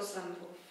do.